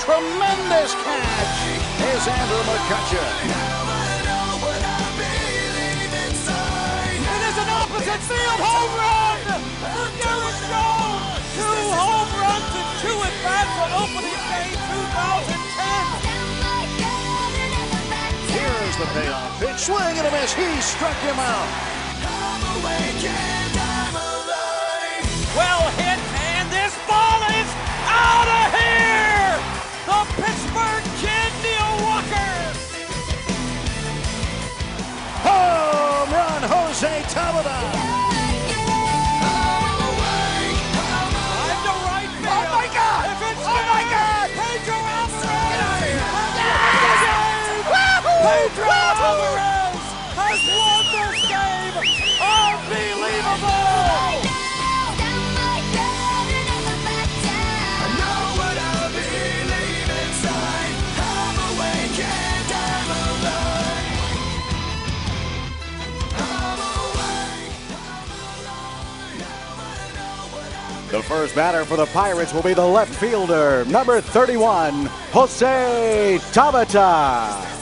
tremendous catch is Andrew McCutchen. It is an opposite field home run for Garrett Jones. Two home runs and two at bats on opening day 2010. Here's the payoff pitch. Swing and a miss. He struck him out. God! Pedro Alvarez. Wahoo! Pedro Alvarez has won this game. Unbelievable. The first batter for the Pirates will be the left fielder, number 31, Jose Tabata.